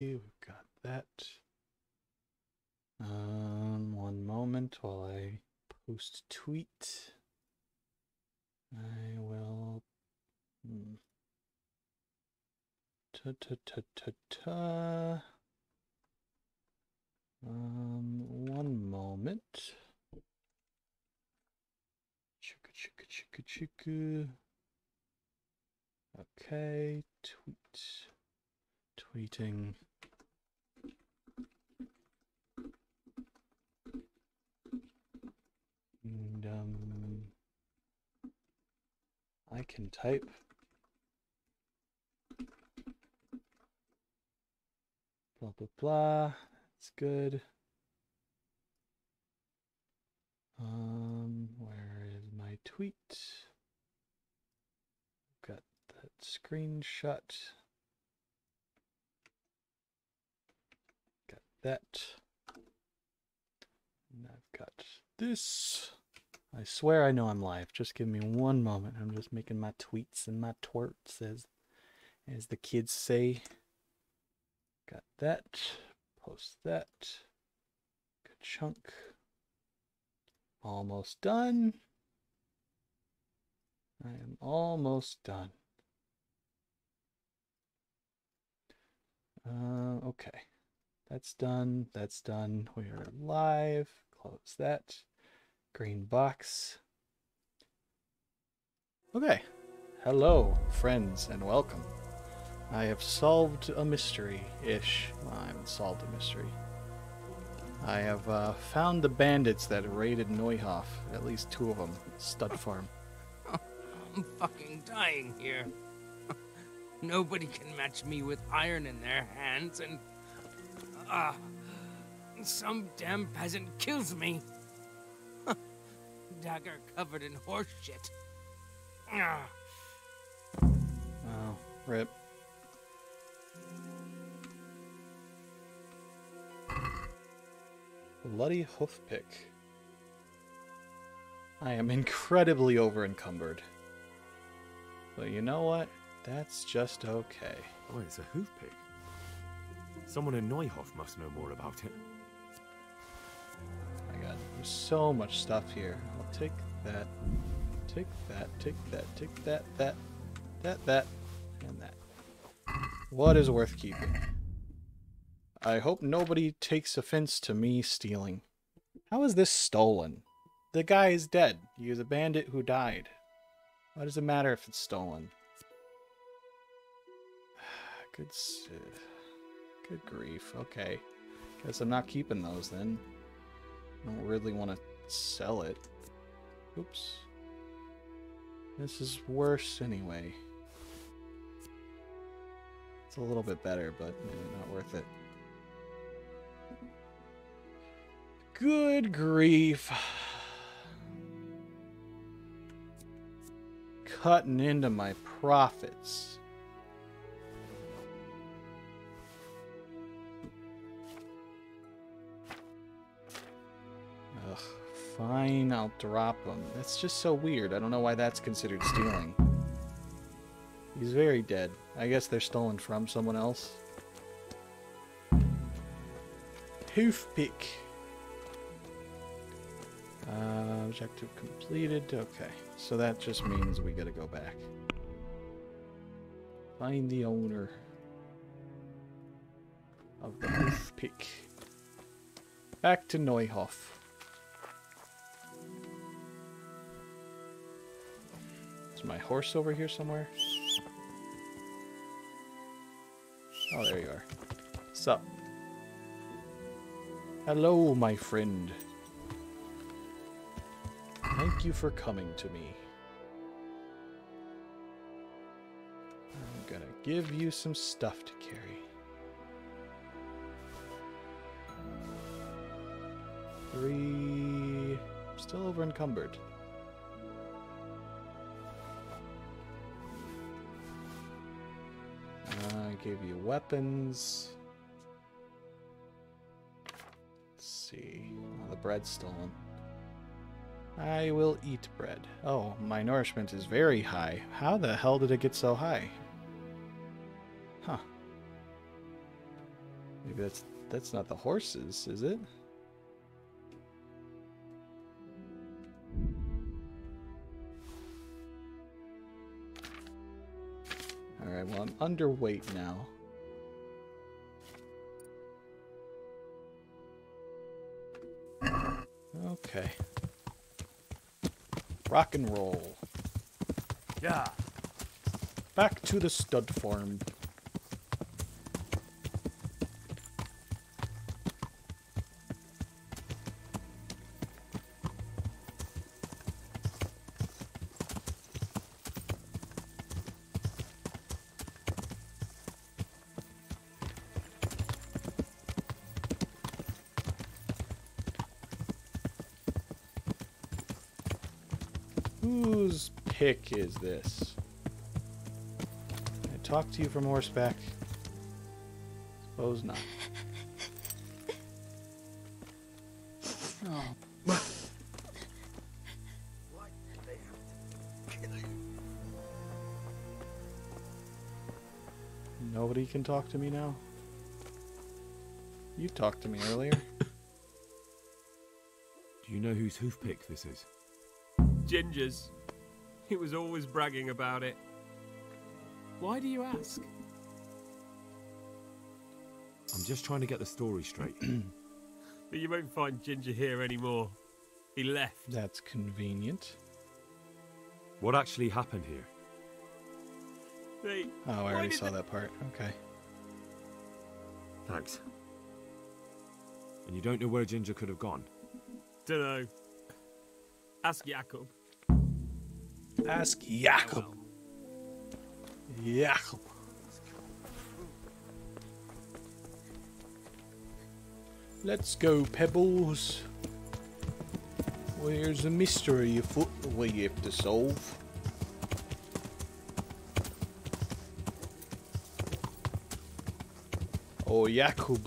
We've got that. Um, one moment while I post tweet. I will. hmm. Ta ta ta ta ta. Um, one moment. Chicka chicka chicka chicka. Okay, tweet. Tweeting. And, um, I can type. Blah, blah, blah. That's good. Um, where is my tweet? Got that screenshot. Got that. And I've got this. I swear I know I'm live. Just give me one moment. I'm just making my tweets and my twerts as as the kids say. Got that. Post that. Good chunk. Almost done. I am almost done. Uh, okay. That's done. That's done. We are live. Close that. Green box. Okay. Hello, friends, and welcome. I have solved a mystery ish. Well, I haven't solved a mystery. I have uh, found the bandits that raided Neuhof. At least two of them. Stud farm. I'm fucking dying here. Nobody can match me with iron in their hands, and. Ah. some damn peasant kills me. Dagger covered in horse shit. Ah. Oh, rip. Bloody hoofpick. I am incredibly over encumbered. But you know what? That's just okay. Oh, it's a hoof pick. Someone in Neuhof must know more about it. Oh My god, there's so much stuff here. Take that, take that, take that, take that, that, that, that, and that. What is worth keeping? I hope nobody takes offense to me stealing. How is this stolen? The guy is dead. He is a bandit who died. What does it matter if it's stolen? Good, good grief. Okay. Guess I'm not keeping those then. I don't really want to sell it. Oops. This is worse anyway. It's a little bit better, but not worth it. Good grief. Cutting into my profits. Fine, I'll drop him. That's just so weird. I don't know why that's considered stealing. He's very dead. I guess they're stolen from someone else. Hoofpick. Uh, objective completed. Okay, so that just means we gotta go back. Find the owner of the hoofpick. Back to Neuhof. Is my horse over here somewhere? Oh, there you are. Sup? Hello, my friend. Thank you for coming to me. I'm gonna give you some stuff to carry. Three. Still over encumbered. Gave you weapons. Let's see. Oh, the bread's stolen. I will eat bread. Oh, my nourishment is very high. How the hell did it get so high? Huh. Maybe that's that's not the horses, is it? Alright, well I'm underweight now. Okay. Rock and roll. Yeah. Back to the stud farm. Is this? Can I talk to you from horseback? Suppose not. Nobody can talk to me now? You talked to me earlier. Do you know whose hoof pick this is? Ginger's. He was always bragging about it. Why do you ask? I'm just trying to get the story straight. But you won't find Ginger here anymore. He left. That's convenient. what actually happened here? They, Oh, I already saw the- that part. Okay. Thanks. And you don't know where Ginger could have gone? dunno. Ask Jakob. Ask Jakob. Jakob. Let's go, Pebbles. Where's the mystery afoot we have to solve? Oh, Jakob.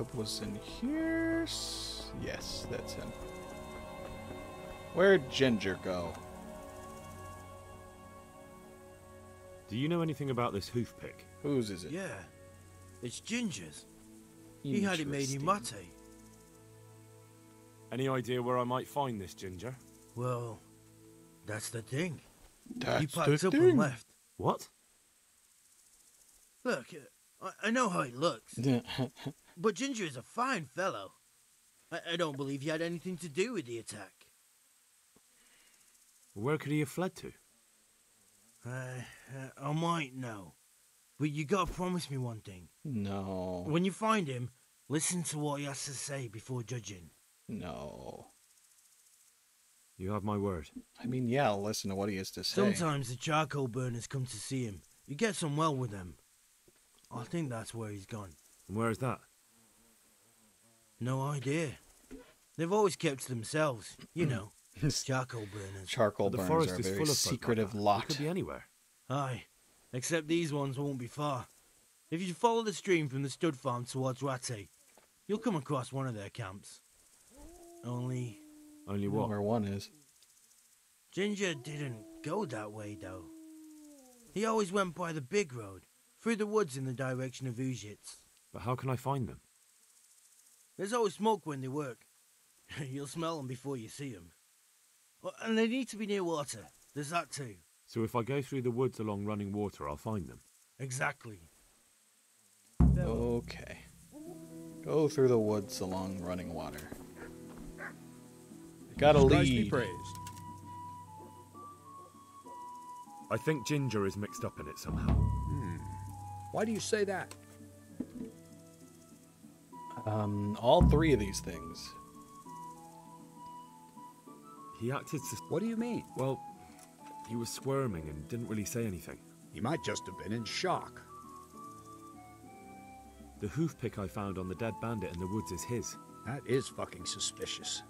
See, Jakob was in here. Yes, that's him. Where'd Ginger go? Do you know anything about this hoof pick? Whose is it? Yeah, it's Ginger's. He had it made in Interesting. Mate. Any idea where I might find this Ginger? Well, that's the thing. That's he That's packed the up thing. and left. What? Look, uh, I, I know how he looks, but Ginger is a fine fellow. I, I don't believe he had anything to do with the attack. Where could he have fled to? I, uh, I might know, but you gotta promise me one thing. no. When you find him, listen to what he has to say before judging. No. You have my word. I mean, yeah, I'll listen to what he has to say. Sometimes the charcoal burners come to see him. He gets on well with them. I think that's where he's gone. And where is that? No idea. They've always kept to themselves, you hmm. know. charcoal burners. Charcoal But the burners forest are a is very full of folk like secretive that. It could be anywhere. Aye, except these ones won't be far. If you follow the stream from the stud farm towards Rattay, you'll come across one of their camps. Only Only what? Where one is. Ginger didn't go that way, though. He always went by the big road, through the woods in the direction of Uzhitz. But how can I find them? There's always smoke when they work. You'll smell them before you see them. And they need to be near water. There's that too. So if I go through the woods along running water, I'll find them. Exactly. Okay. Go through the woods along running water. Got a Christ be lead. praised. I think Ginger is mixed up in it somehow. Hmm. Why do you say that? Um, all three of these things. He acted sus- What do you mean? well. He was squirming and didn't really say anything. He might just have been in shock. The hoof pick I found on the dead bandit in the woods is his. That is fucking suspicious.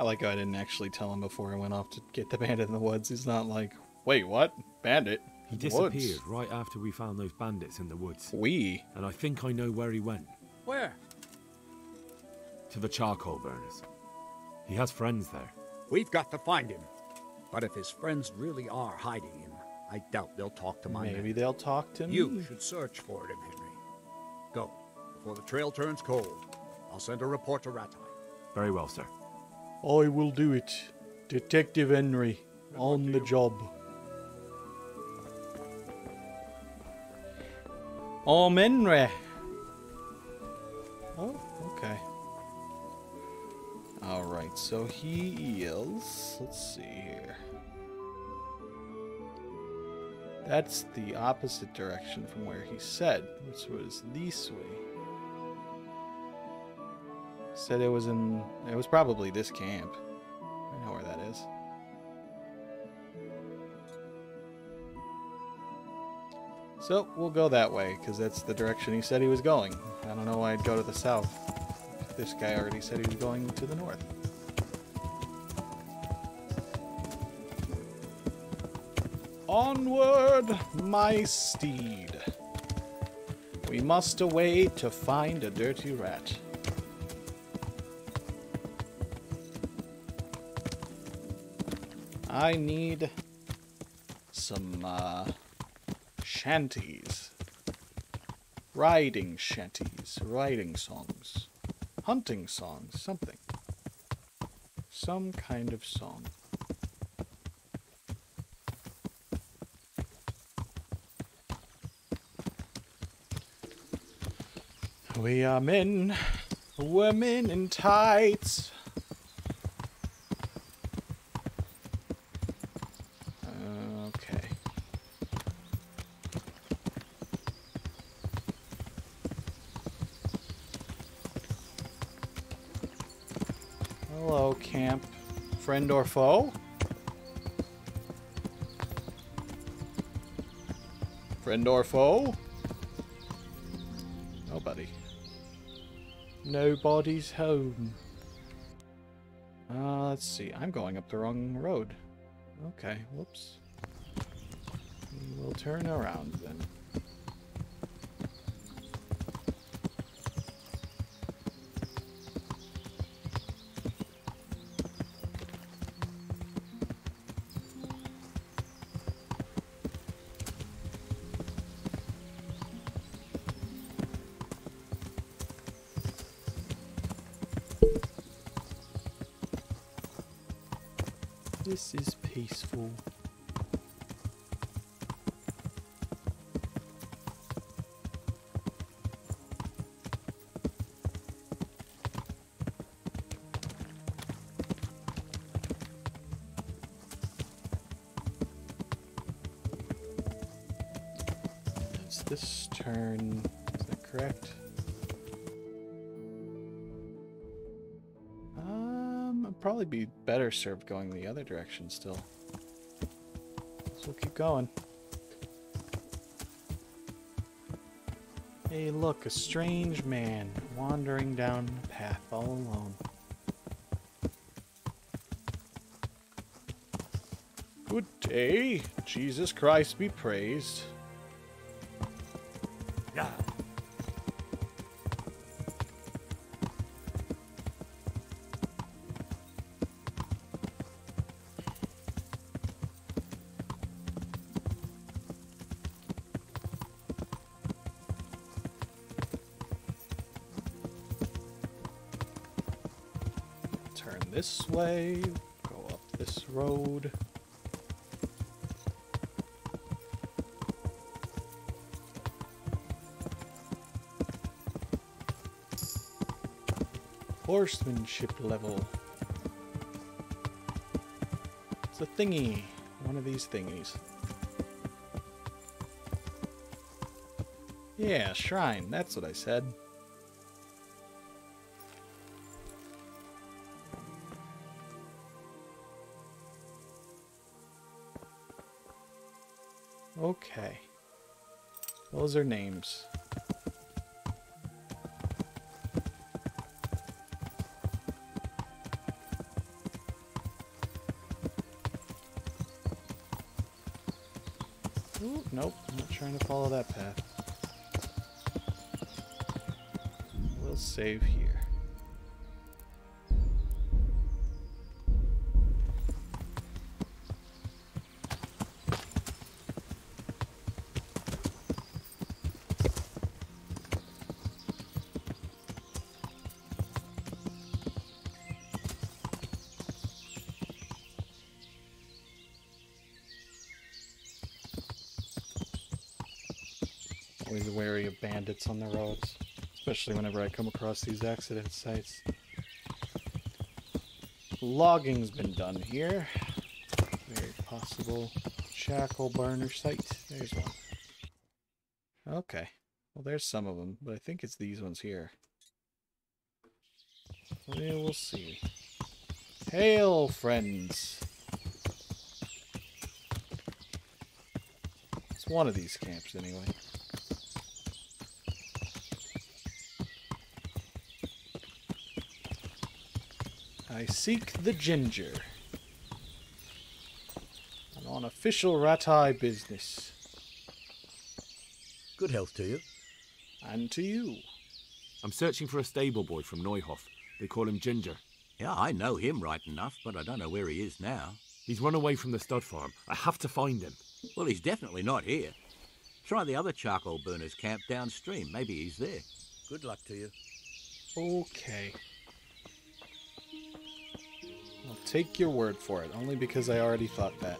I like how I didn't actually tell him before I went off to get the bandit in the woods. He's not like, wait, what? Bandit? He Woods? disappeared right after we found those bandits in the woods. We? And I think I know where he went. Where? To the charcoal burners. He has friends there. We've got to find him. But if his friends really are hiding him, I doubt they'll talk to my Maybe men. they'll talk to You me. You should search for him, Henry. Go, before the trail turns cold. I'll send a report to Rattay. Very well, sir. I will do it. Detective Henry, on the job. Om Henry. Oh, okay. Alright, so he is. Let's see here. That's the opposite direction from where he said, which was this way. Said it was in. It was probably this camp. I know where that is. So we'll go that way because that's the direction he said he was going. I don't know why I'd go to the south. This guy already said he was going to the north. Onward, my steed. We must away to find a dirty rat. I need some uh, shanties. Riding shanties, riding songs, hunting songs, something. Some kind of song. We are men, women in tights. Okay. Hello, camp. Friend or foe? Friend or foe? Nobody. Nobody's home. Uh, let's see. I'm going up the wrong road. Okay, whoops. We'll turn around then. Probably be better served going the other direction still. So we'll keep going. Hey, look, a strange man wandering down the path all alone. Good day. Jesus Christ be praised. Way, go up this road. Horsemanship level. It's a thingy. One of these thingies. Yeah, shrine. That's what I said. Those are names. Ooh, nope, I'm not trying to follow that path. We'll save here. Bandits on the roads, especially whenever I come across these accident sites. Logging's been done here. Very possible charcoal burner site. There's one. Okay. Well, there's some of them, but I think it's these ones here. Well, we'll see. Hail, friends! It's one of these camps, anyway. I seek the ginger. I'm on official Rattay business. Good health to you. And to you. I'm searching for a stable boy from Neuhof. They call him Ginger. Yeah, I know him right enough, but I don't know where he is now. He's run away from the stud farm. I have to find him. Well, he's definitely not here. Try the other charcoal burners camp downstream. Maybe he's there. Good luck to you. Okay. Take your word for it, only because I already thought that.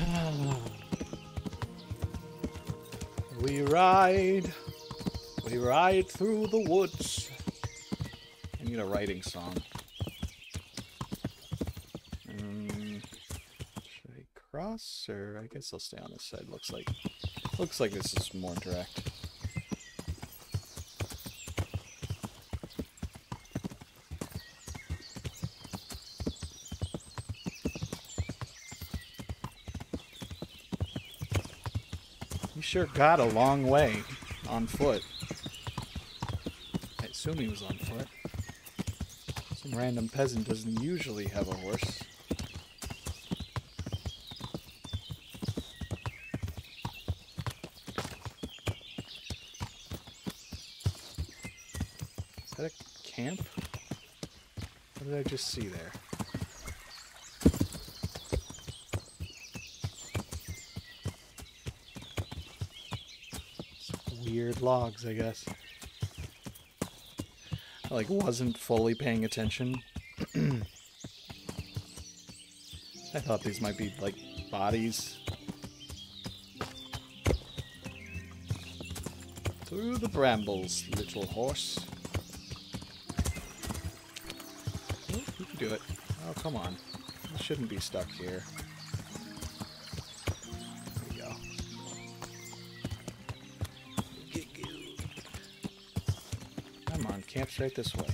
We ride, we ride through the woods. Need a writing song. Um, should I cross or I guess I'll stay on this side. Looks like looks like this is more direct. He sure got a long way on foot. I assume he was on foot. Some random peasant doesn't usually have a horse. Is that a camp? What did I just see there? weird logs, I guess. Like wasn't fully paying attention. I thought these might be like bodies. Through the brambles, little horse. Oh, you can do it. Oh, come on. You shouldn't be stuck here. Right this way.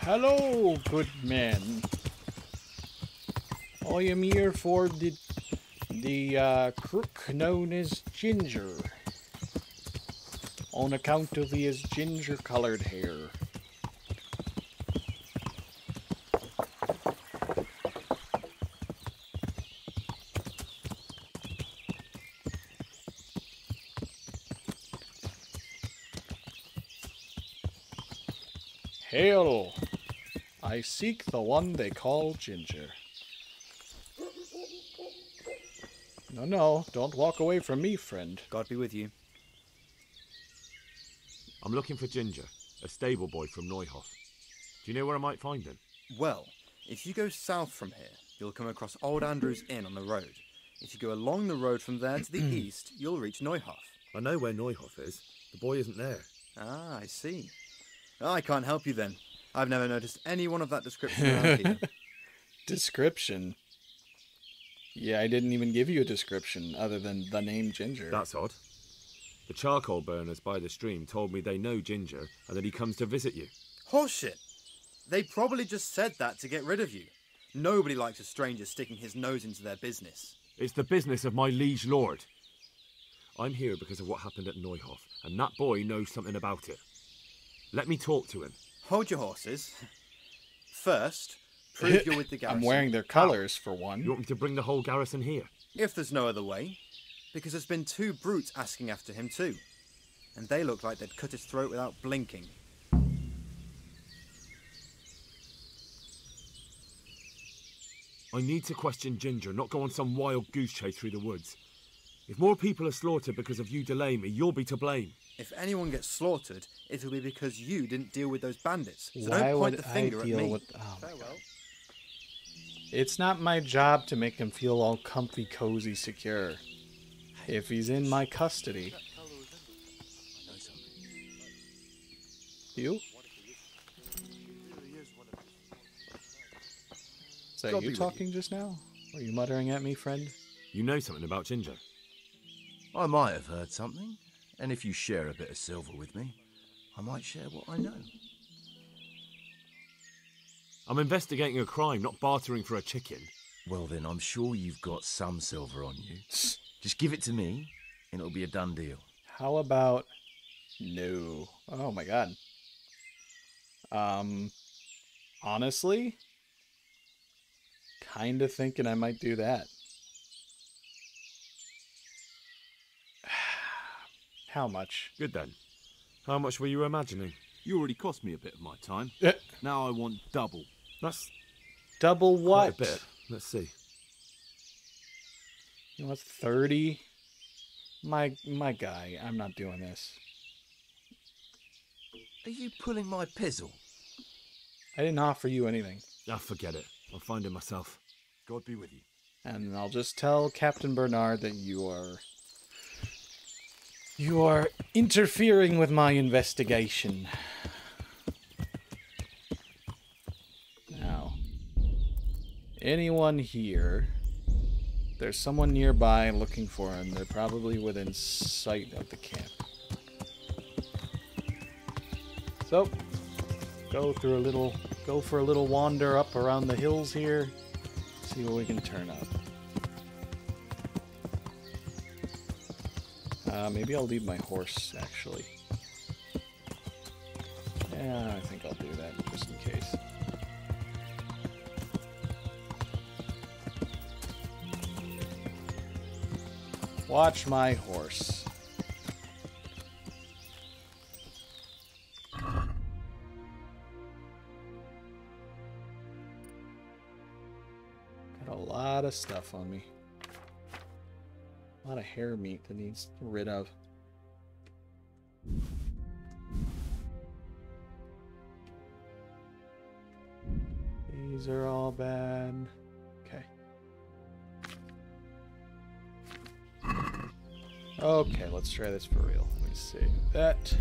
Hello, good men. I am here for the the uh, crook known as Ginger, on account of his ginger-colored hair. Hail! I seek the one they call Ginger. No, no, don't walk away from me, friend. God be with you. I'm looking for Ginger, a stable boy from Neuhof. Do you know where I might find him? Well, if you go south from here, you'll come across Old Andrew's Inn on the road. If you go along the road from there to the east, you'll reach Neuhof. I know where Neuhof is. The boy isn't there. Ah, I see. I can't help you then. I've never noticed anyone of that description around here. Description. Yeah, I didn't even give you a description other than the name Ginger. That's odd. The charcoal burners by the stream told me they know Ginger and that he comes to visit you. Horseshit! They probably just said that to get rid of you. Nobody likes a stranger sticking his nose into their business. It's the business of my liege lord. I'm here because of what happened at Neuhof, and that boy knows something about it. Let me talk to him. Hold your horses. First, prove you're with the garrison. I'm wearing their ah. colors for one. You want me to bring the whole garrison here? If there's no other way. Because there's been two brutes asking after him too. and they look like they'd cut his throat without blinking. I need to question Ginger, not go on some wild goose chase through the woods. If more people are slaughtered because of you delaying me, you'll be to blame. If anyone gets slaughtered, it'll be because you didn't deal with those bandits. So Why don't point would the finger I at me. with? Oh my God. It's not my job to make him feel all comfy, cozy, secure. If he's in my custody. You? Is that God you with talking just now? Were you muttering at me, friend? You know something about Ginger. I might have heard something, and if you share a bit of silver with me, I might share what I know. I'm investigating a crime, not bartering for a chicken. Well, then, I'm sure you've got some silver on you. Just give it to me, and it'll be a done deal. How about no? Oh my god. Um honestly, kind of thinking I might do that. How much? Good then. How much were you imagining? You already cost me a bit of my time. Eh, Now I want double. That's Double what? quite what? a bit. Let's see. You know, 30? My my guy, I'm not doing this. Are you pulling my pizzle? I didn't offer you anything. Ah, forget it. I'll find it myself. God be with you. And I'll just tell Captain Bernard that you are you are interfering with my investigation. Now, anyone here? There's someone nearby looking for him. They're probably within sight of the camp. So, go through a little, go for a little wander up around the hills here. See what we can turn up. Uh, maybe I'll leave my horse, actually. Yeah, I think I'll do that, just in case. Watch my horse. Got a lot of stuff on me. A lot of hair meat that needs rid of. These are all bad. Okay. Okay, let's try this for real. Let me see. That.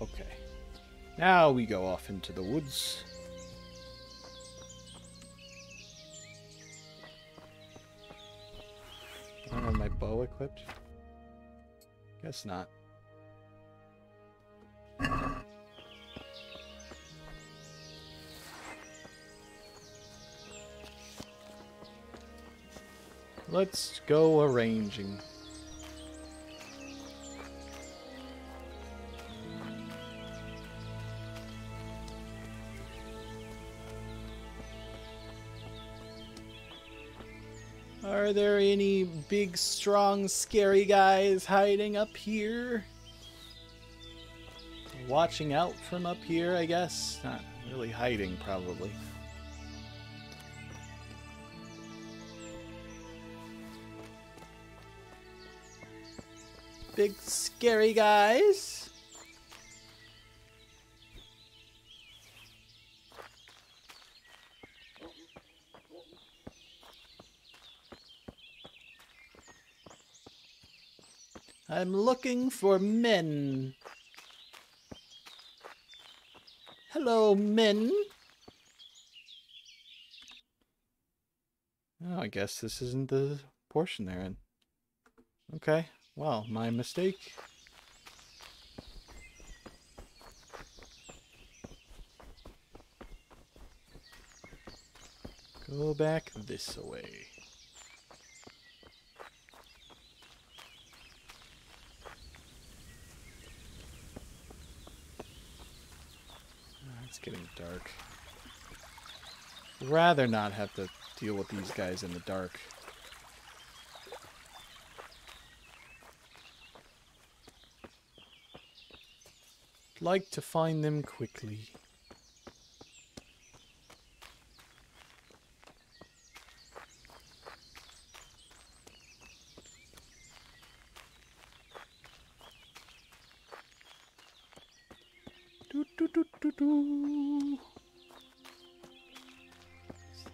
Okay. Now we go off into the woods. Equipped. Guess not. Let's go arranging. Are there any big, strong, scary guys hiding up here? Watching out from up here, I guess. Not really hiding, probably. Big, scary guys. I'm looking for men. Hello, men. Oh, I guess this isn't the portion they're in. Okay, well, my mistake. Go back this way. getting dark. Rather not have to deal with these guys in the dark. Like to find them quickly.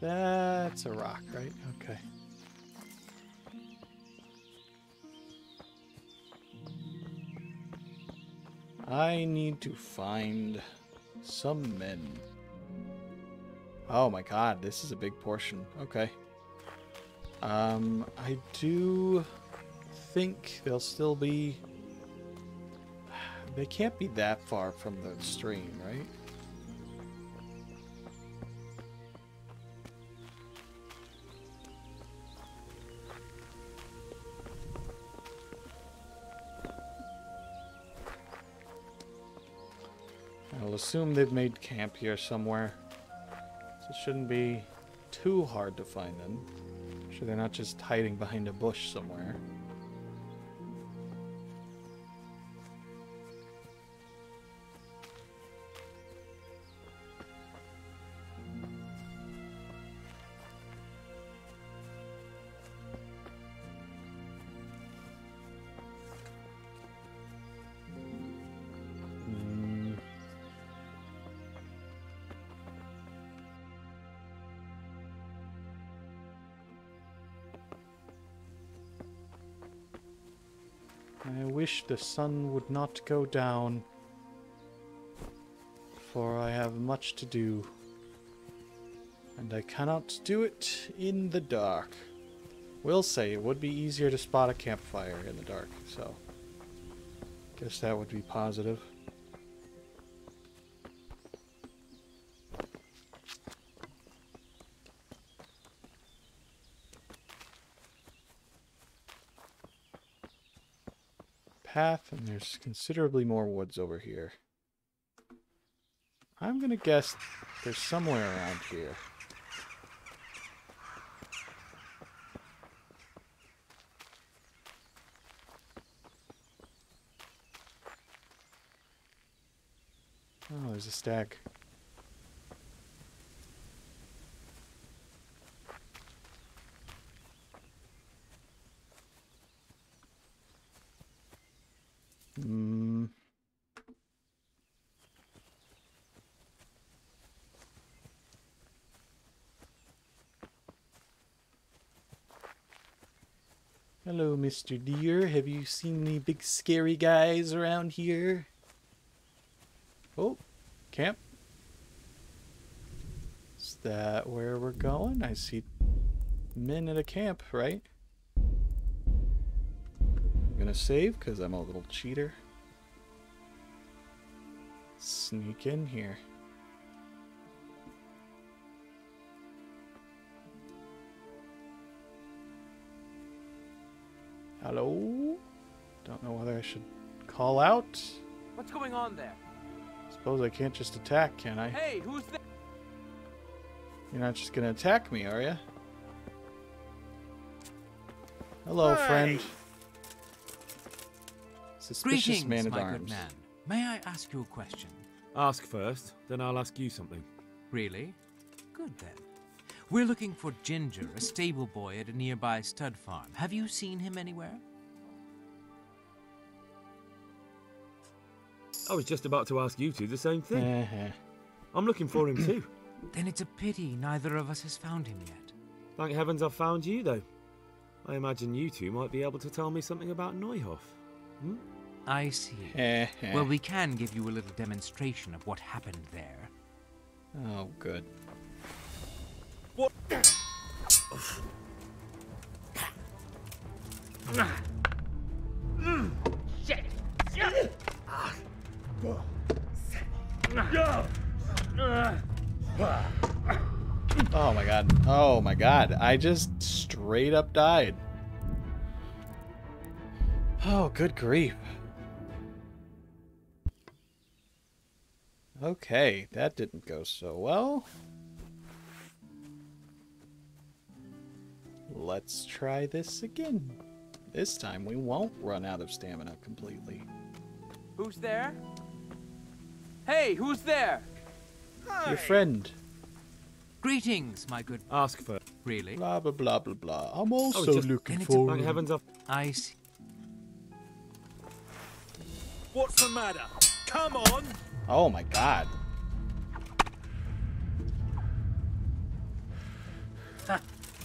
That's a rock, right? Okay. I need to find some men. Oh my god, this is a big portion. Okay. Um, I do think they'll still be... They can't be that far from the stream, right? I'll assume they've made camp here somewhere. So it shouldn't be too hard to find them. Sure they're not just hiding behind a bush somewhere. I wish the sun would not go down, for I have much to do, and I cannot do it in the dark. Will say it would be easier to spot a campfire in the dark, so guess that would be positive. Path, and there's considerably more woods over here. I'm gonna guess there's somewhere around here. Oh, there's a stag. Hmm. Hello, Mr. Deer. Have you seen any big scary guys around here? Oh, camp. Is that where we're going? I see men at a camp, right? I'm gonna save because I'm a little cheater. Sneak in here. Hello? Don't know whether I should call out. What's going on there? Suppose I can't just attack, can I? Hey, who's there? You're not just gonna attack me, are you? Hello, friend. Suspicious Greetings, man at arms. good man. May I ask you a question? Ask first, then I'll ask you something. Really? Good then. We're looking for Ginger, a stable boy at a nearby stud farm. Have you seen him anywhere? I was just about to ask you two the same thing. Uh-huh. I'm looking for him too. Then it's a pity neither of us has found him yet. Thank heavens I've found you, though. I imagine you two might be able to tell me something about Neuhof. Hmm? I see. Uh-huh. well, we can give you a little demonstration of what happened there. Oh, good. What? Oh my god. Oh my god. I just straight up died. Oh, good grief. Okay, that didn't go so well. Let's try this again. This time we won't run out of stamina completely. Who's there? Hey, who's there? Your friend. Greetings, my good. Ask for. Really? Blah blah blah blah blah. I'm Oh, also it's just- looking Then it's a- for. Thank heavens I've. I see. What's the matter? Come on! Oh my god.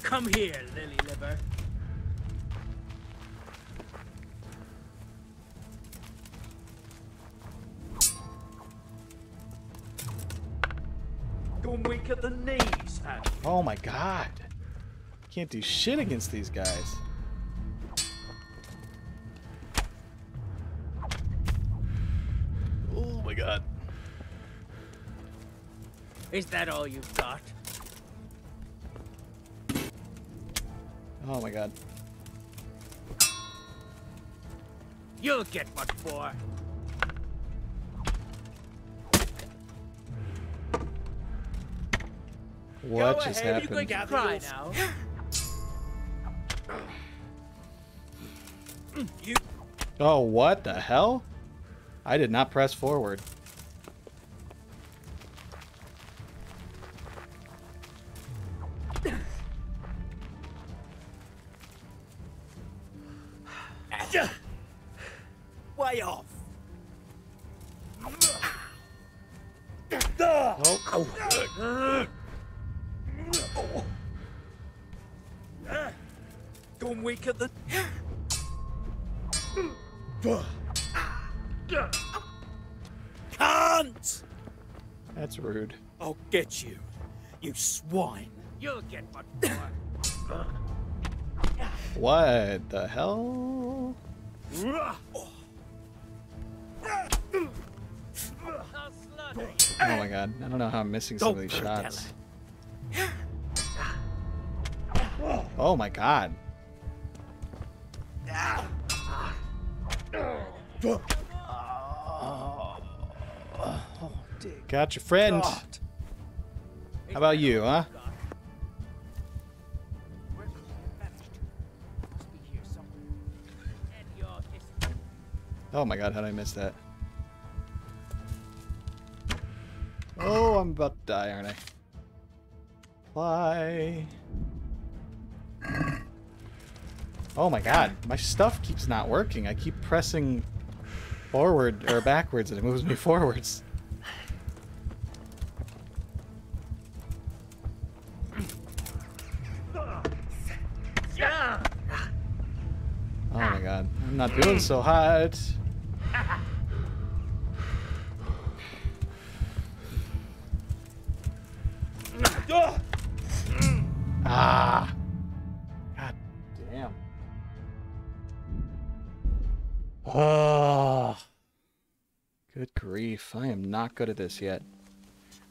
Come here, lily liver. Gone weak at the knees, you? Oh my god. Can't do shit against these guys. Oh my god. Is that all you've got? Oh my god. You'll get what for. What Go just ahead, you can cry now. you Oh, what the hell? I did not press forward. Get you, you swine. You'll get what for. What the hell? Oh my god. I don't know how I'm missing some of these shots. Oh my god. Oh, Got your friend. How about you, huh? Oh my god, how did I miss that? Oh, I'm about to die, aren't I? Fly. Oh my god, my stuff keeps not working. I keep pressing forward or backwards and it moves me forwards. Not doing so hot. Ah. God damn. Oh. Good grief. I am not good at this yet.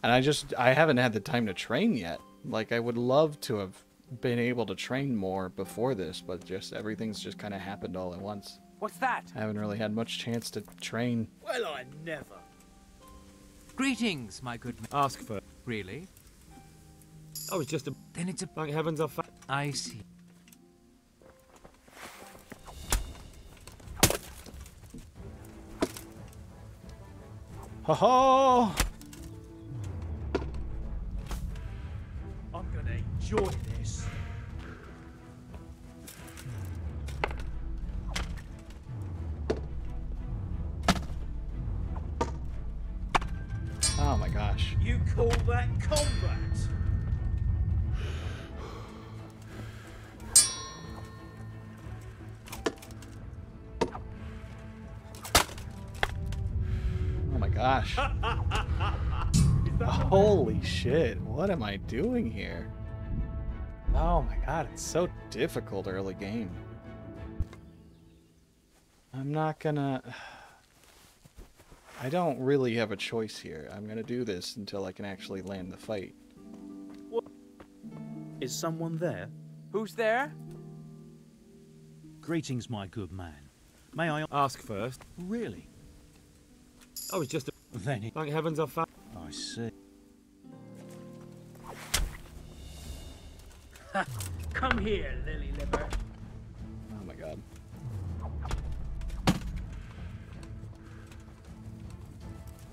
And I just I haven't had the time to train yet. Like I would love to have been able to train more before this, but just everything's just kind of happened all at once. What's that? I haven't really had much chance to train. Well, I never. Greetings, my good. man. Ask for. Really? I was just a. Then it's a. Thank heavens I've. Fa- I see. Ha ha! I'm gonna enjoy this. Shit. What am I doing here? Oh my god, it's so difficult early game. I'm not gonna... I don't really have a choice here. I'm gonna do this until I can actually land the fight. Is someone there? Who's there? Greetings, my good man. May I ask first? Really? I was just a. Then. Thank heavens I've. Fa- I see. Come here, lily liver. Oh my god.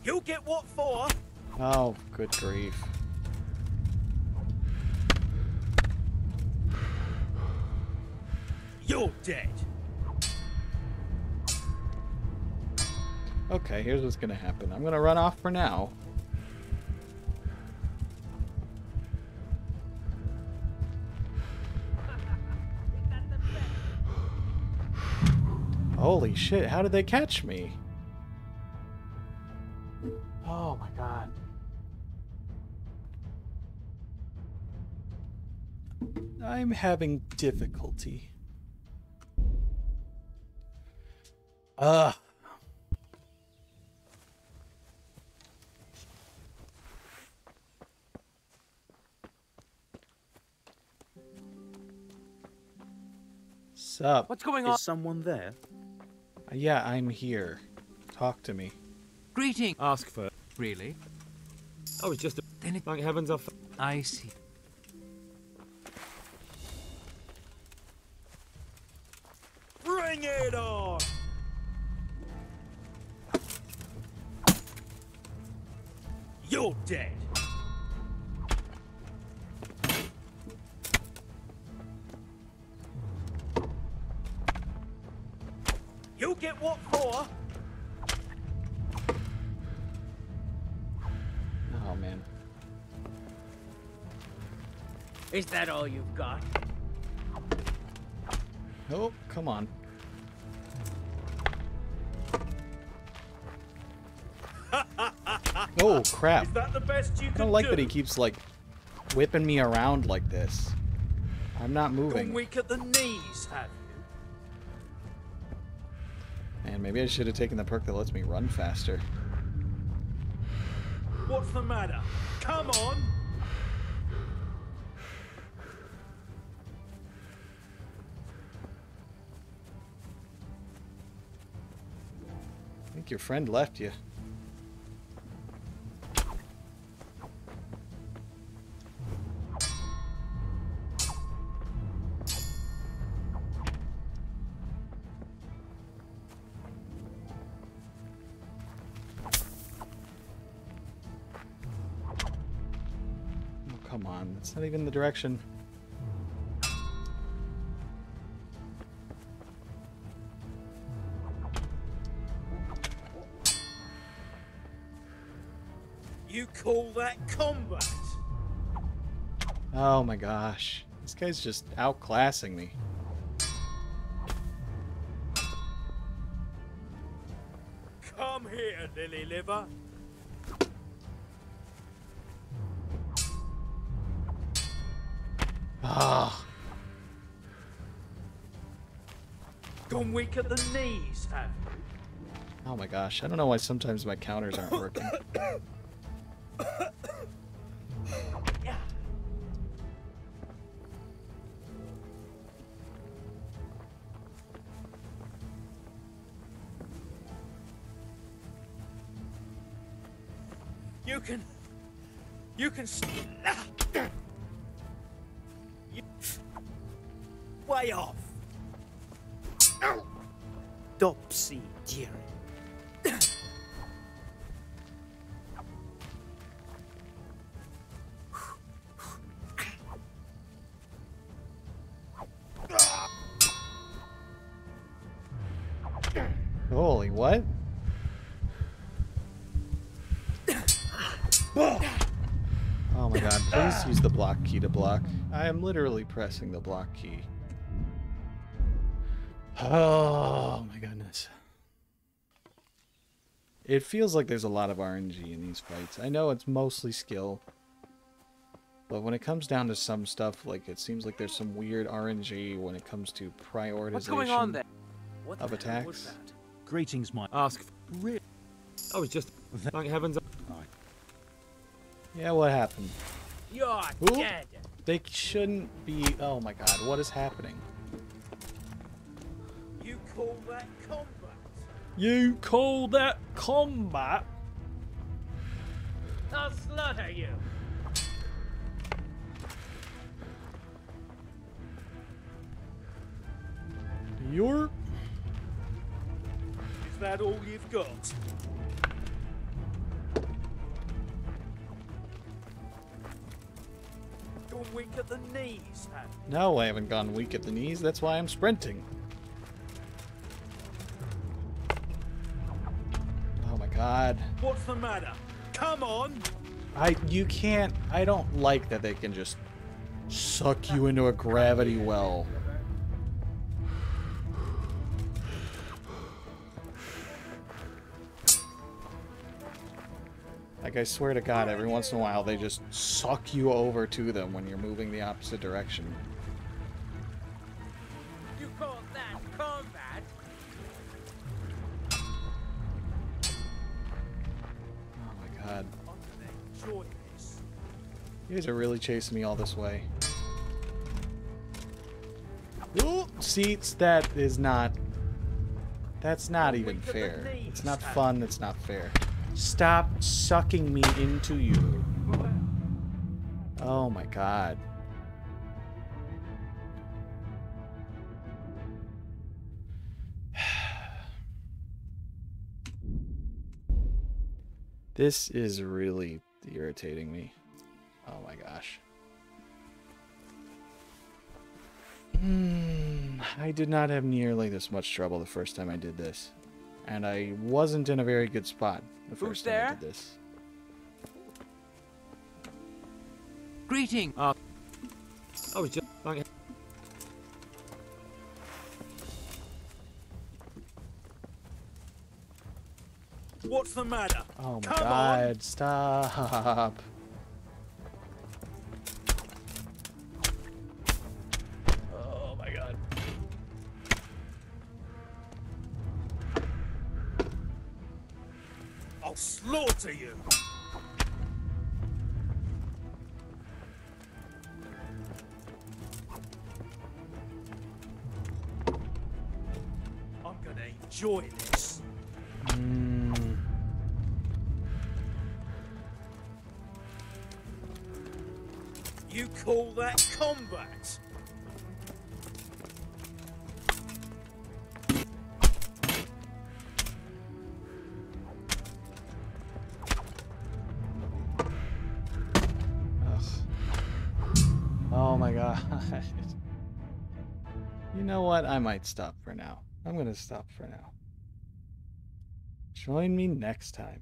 You'll get what for? Oh, good grief. You're dead. Okay, here's what's gonna happen. I'm gonna run off for now. Holy shit, how did they catch me? Oh my god. I'm having difficulty. Ugh. Sup? What's going on? Is someone there? Yeah, I'm here. Talk to me. Greeting. Ask for. Really? I was just. Then it... Thank heavens I've. I see. Bring it on! You're dead. Get what for? Oh man. Is that all you've got? Oh, come on. Oh crap. Is that the best you I don't like do? that he keeps like whipping me around like this. I'm not Gone moving. weak at the knees, have you? Man, maybe I should have taken the perk that lets me run faster. What's the matter? Come on! I think your friend left you. On. That's not even the direction. You call that combat? Oh my gosh. This guy's just outclassing me. Weak at the knees, have you? Oh my gosh. I don't know why sometimes my counters aren't working. block key to block. I am literally pressing the block key. Oh my goodness. It feels like there's a lot of RNG in these fights. I know it's mostly skill. But when it comes down to some stuff, like it seems like there's some weird RNG when it comes to prioritization What's going on there? What of the hell was attacks. that? Greetings, my. Ask. For. Re- I was just. Thank heavens. Yeah, what happened? You're Ooh. dead. They shouldn't be. Oh my god, what is happening? You call that combat? You call that combat? I'll slaughter you. Is that all you've got? Weak at the knees, No, I haven't gone weak at the knees. That's why I'm sprinting. Oh my god. What's the matter? Come on! I you can't I don't like that they can just suck you into a gravity well. I swear to god every once in a while they just suck you over to them when you're moving the opposite direction. You call that combat? Oh my god. You guys are really chasing me all this way. Ooh, seats, that is not... That's not even fair. It's not fun, it's not fair. Stop sucking me into you. Oh my god. This is really irritating me. Oh my gosh. Hmm, I did not have nearly this much trouble the first time I did this. And I wasn't in a very good spot the Who's first time I did this. Greeting. Uh, I was just. Thank What's the matter? Oh my Come on! god, stop. I might stop for now. I'm gonna stop for now. Join me next time.